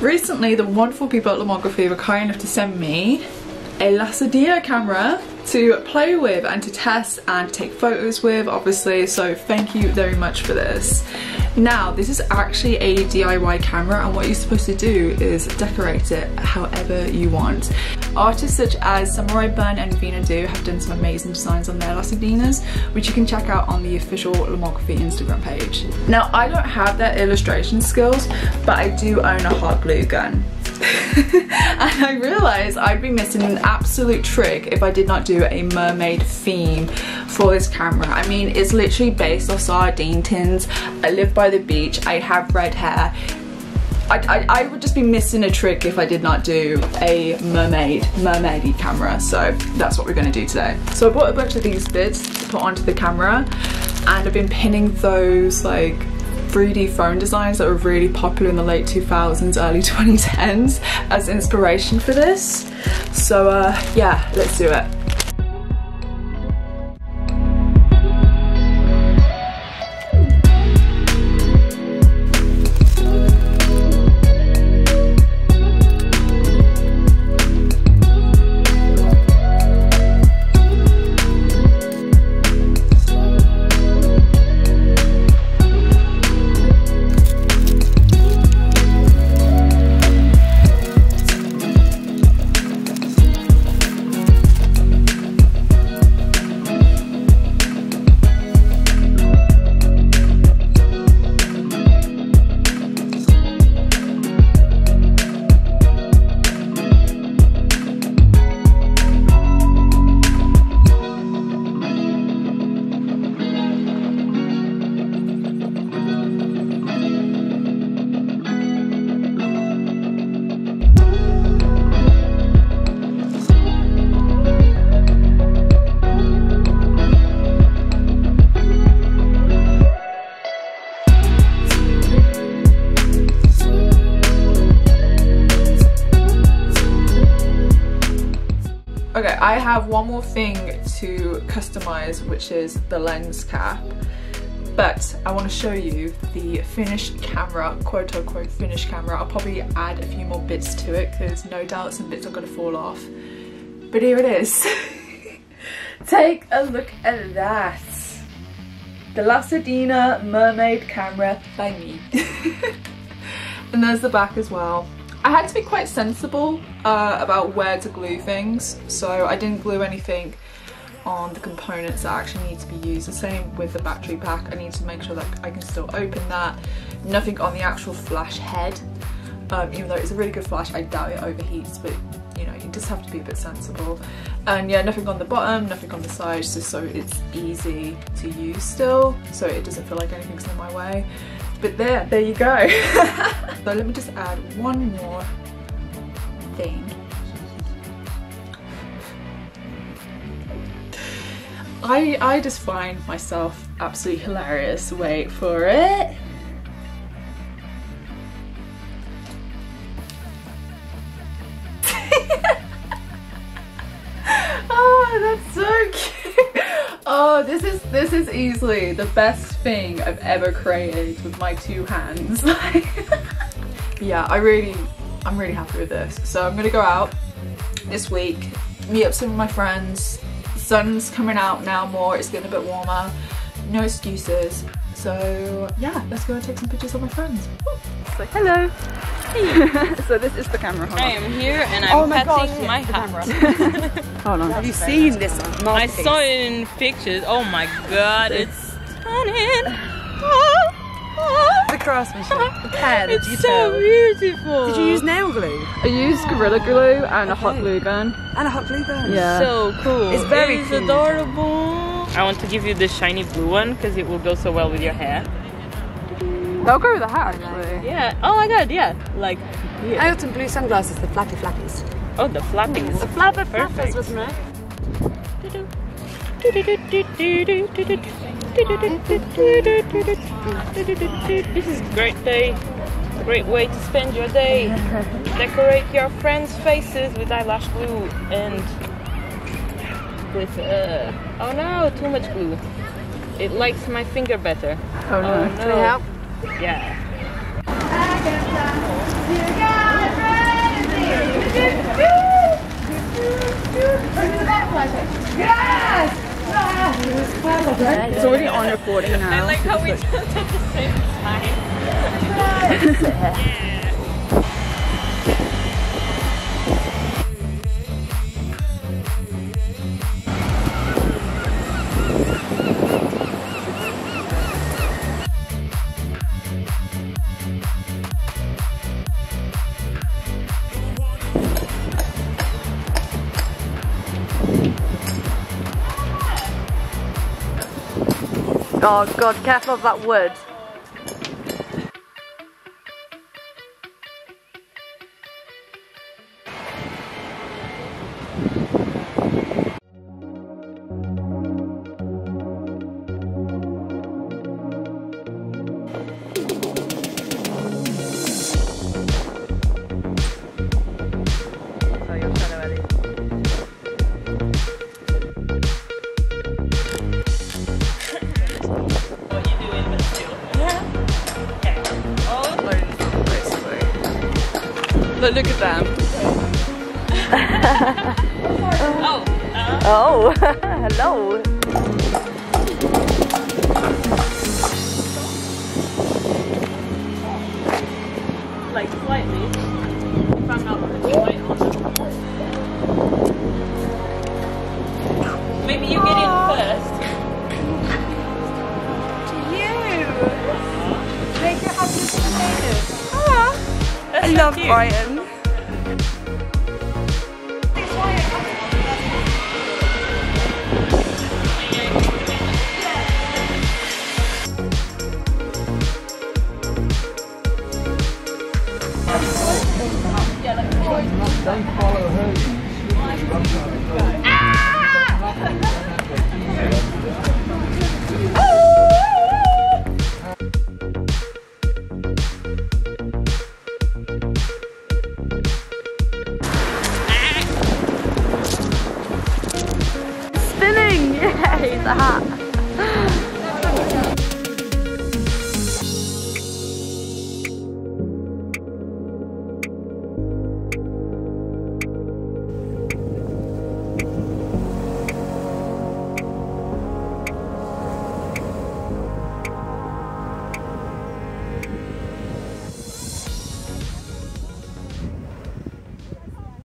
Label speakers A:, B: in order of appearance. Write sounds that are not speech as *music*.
A: Recently, the wonderful people at Lomography were kind enough to send me a La Sardina camera to play with and to test and take photos with obviously so thank you very much for this. Now this is actually a DIY camera and what you're supposed to do is decorate it however you want. Artists such as Samurai Burn and Vina Do have done some amazing designs on their La Sardinas which you can check out on the official Lomography Instagram page. Now I don't have their illustration skills but I do own a hot glue gun. *laughs* and I realised I'd be missing an absolute trick if I did not do a mermaid theme for this camera. I mean, it's literally based off sardine tins. I live by the beach, I have red hair. I, I, I, would just be missing a trick if I did not do a mermaid, mermaidy camera. So that's what we're gonna do today. So I bought a bunch of these bits to put onto the camera and I've been pinning those like 3D phone designs that were really popular in the late 2000s, early *laughs* 2010s as inspiration for this. So uh, yeah, let's do it. Okay, I have one more thing to customize, which is the lens cap. But I want to show you the finished camera, quote unquote finished camera. I'll probably add a few more bits to it because no doubt some bits are going to fall off. But here it is. *laughs* Take a look at that. The La Sardina Mermaid camera by me. *laughs* and there's the back as well. I had to be quite sensible uh, about where to glue things, so I didn't glue anything on the components that actually need to be used. The same with the battery pack, I need to make sure that I can still open that. Nothing on the actual flash head, um, even though it's a really good flash, I doubt it overheats, but you know, you just have to be a bit sensible. And yeah, nothing on the bottom, nothing on the sides, just so it's easy to use still, so it doesn't feel like anything's in my way. But there, there you go. *laughs* so let me just add one more thing. I, I just find myself absolutely hilarious. Wait for it. This is this is easily the best thing I've ever created with my two hands. *laughs* Like, yeah, I really, I'm really happy with this. So I'm gonna go out this week, meet up some of my friends. The sun's coming out now more, it's getting a bit warmer. No excuses. So yeah, let's go and take some pictures of my friends.
B: So hello. *laughs* so this is the camera.
C: Hold I am here and I'm oh patting my hat. *laughs*
B: Hold on. Have you seen this?
C: I saw it in pictures. Oh my god, it's stunning.
B: the craftsmanship, the pen, the
C: It's detail. so beautiful.
B: Did you use nail glue?
A: I used Gorilla Glue and a hot glue gun.
B: And a hot glue gun?
A: Yeah.
C: So cool.
B: It's very
C: It's
B: cute.
C: adorable. I want to give you the shiny blue one because it will go so well with your hair.
A: They'll go with the hat actually.
C: Yeah. Oh my god, yeah. Like, yeah.
B: I got some blue sunglasses, the flappy flappies.
C: Oh, the flappies.
B: The flappy
C: Perfect.
B: flappers was right.
C: This is a great day. Great way to spend your day. *laughs* Decorate your friends' faces with eyelash glue and with, uh, oh no, too much glue. It likes my finger better.
A: Oh no.
C: Oh, no.
B: Can I help?
C: Yeah.
B: It's already on recording now.
C: I like how we did at *laughs* the same time. *laughs*
B: Oh god, careful of that wood.
A: Look, *laughs* look at them.
C: oh, uh, *laughs*
B: Oh, *laughs* hello.
C: like slightly. If I'm not putting light on them. Maybe you get in first.
B: I love Brighton. He's hate the hat.